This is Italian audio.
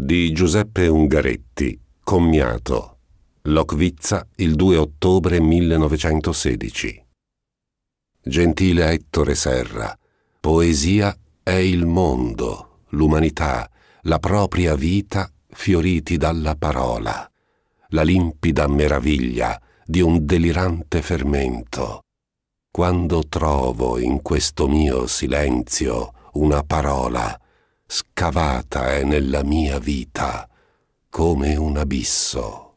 di Giuseppe Ungaretti, commiato, Locvizza, il 2 ottobre 1916. Gentile Ettore Serra, poesia è il mondo, l'umanità, la propria vita fioriti dalla parola, la limpida meraviglia di un delirante fermento. Quando trovo in questo mio silenzio una parola, scavata è nella mia vita come un abisso.